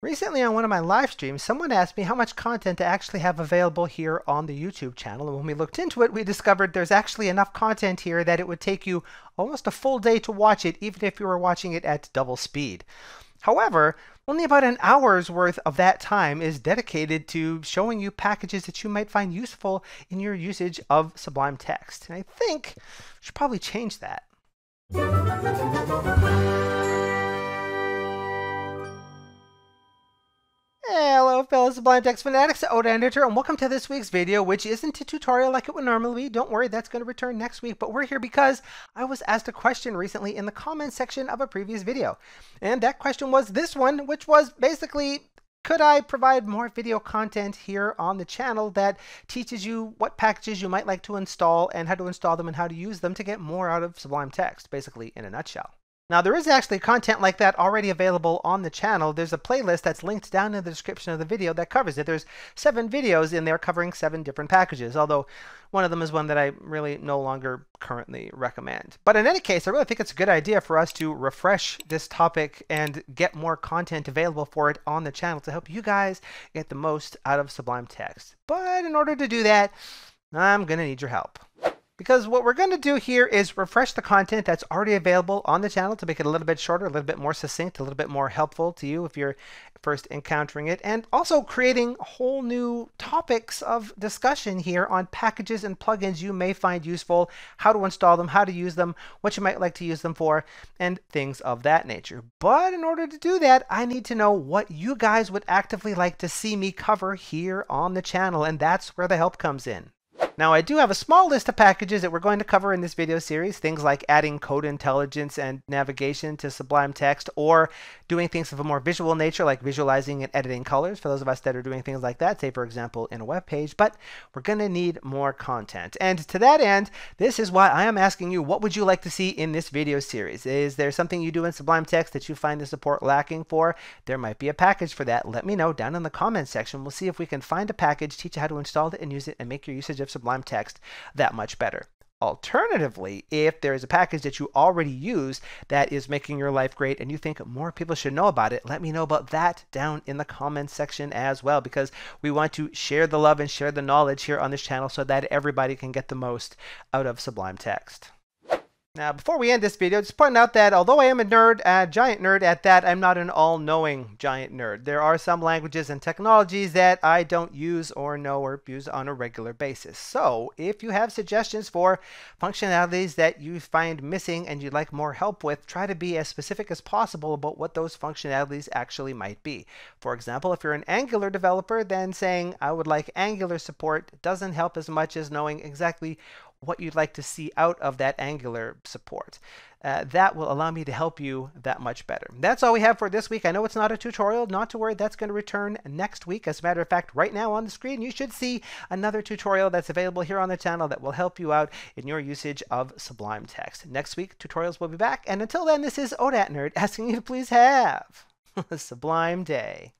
Recently on one of my live streams, someone asked me how much content to actually have available here on the YouTube channel. And when we looked into it, we discovered there's actually enough content here that it would take you almost a full day to watch it, even if you were watching it at double speed. However, only about an hour's worth of that time is dedicated to showing you packages that you might find useful in your usage of Sublime Text. And I think I should probably change that. Fellow Sublime Text fanatics, OdatNurd here, and welcome to this week's video, which isn't a tutorial like it would normally be. Don't worry, that's going to return next week, but we're here because I was asked a question recently in the comments section of a previous video. And that question was this one, which was basically, could I provide more video content here on the channel that teaches you what packages you might like to install and how to install them and how to use them to get more out of Sublime Text, basically in a nutshell. Now there is actually content like that already available on the channel. There's a playlist that's linked down in the description of the video that covers it. There's seven videos in there covering seven different packages, although one of them is one that I really no longer currently recommend. But in any case, I really think it's a good idea for us to refresh this topic and get more content available for it on the channel to help you guys get the most out of Sublime Text. But in order to do that, I'm going to need your help. Because what we're going to do here is refresh the content that's already available on the channel to make it a little bit shorter, a little bit more succinct, a little bit more helpful to you if you're first encountering it, and also creating whole new topics of discussion here on packages and plugins you may find useful, how to install them, how to use them, what you might like to use them for, and things of that nature. But in order to do that, I need to know what you guys would actively like to see me cover here on the channel, and that's where the help comes in. Now I do have a small list of packages that we're going to cover in this video series, things like adding code intelligence and navigation to Sublime Text, or doing things of a more visual nature like visualizing and editing colors for those of us that are doing things like that, say for example in a web page, but we're going to need more content. And to that end, this is why I am asking you, what would you like to see in this video series? Is there something you do in Sublime Text that you find the support lacking for? There might be a package for that. Let me know down in the comments section. We'll see if we can find a package, teach you how to install it and use it, and make your usage of Sublime Sublime Text that much better. Alternatively, if there is a package that you already use that is making your life great and you think more people should know about it, let me know about that down in the comments section as well because we want to share the love and share the knowledge here on this channel so that everybody can get the most out of Sublime Text. Now, before we end this video, just point out that although I am a nerd, a giant nerd at that, I'm not an all-knowing giant nerd. There are some languages and technologies that I don't use or know or use on a regular basis. So, if you have suggestions for functionalities that you find missing and you'd like more help with, try to be as specific as possible about what those functionalities actually might be. For example, if you're an Angular developer, then saying I would like Angular support doesn't help as much as knowing exactly what you'd like to see out of that Angular support. Uh, that will allow me to help you that much better. That's all we have for this week. I know it's not a tutorial, not to worry, that's going to return next week. As a matter of fact, right now on the screen, you should see another tutorial that's available here on the channel that will help you out in your usage of Sublime Text. Next week, tutorials will be back, and until then, this is OdatNurd asking you to please have a sublime day.